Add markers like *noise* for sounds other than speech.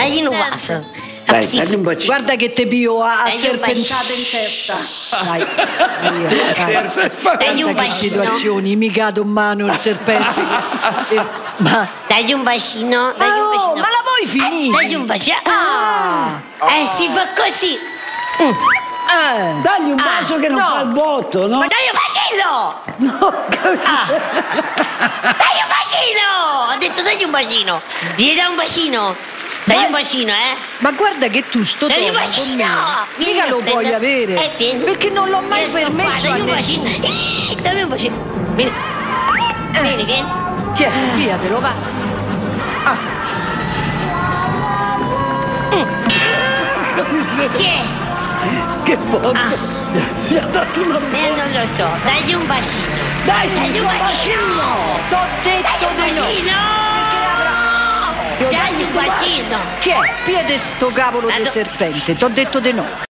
Dagli un bacio. Dai, Sì, dagli un bacino. Guarda che te pio a, a Dagli un serpentate in testa. Dai. Dagli un bacino. situazioni, mica in mano il serpente. Eh, *laughs* ma Dagli un bacino. Dagli un Ah, oh, bacino. ma la vuoi finire? Dagli un bacino. Ah. Eh, si fa così. Mm. eh, Dagli un bacio che non no. fa il botto, no? Ma dai un bacino! Ah. Dai un bacino! Ho detto dagli un bacino. Gli dai un bacino. Dai un bacino, eh? ma guarda che tu sto Dai un bacino! mica lo puoi avere. Eh, vieni. perché non l'ho mai qua, permesso a Dai un nessuno. bacino. Ih, Dammi un bacino. Vieni. Vieni, vieni. Tiè, via, te lo va. Tiè. Che botto! Mi ha dato una Eh, non lo so. Dagli un bacino. Dai, Dagli un bacino. Bacino. Tiè, piede sto cavolo di serpente, t'ho detto di no.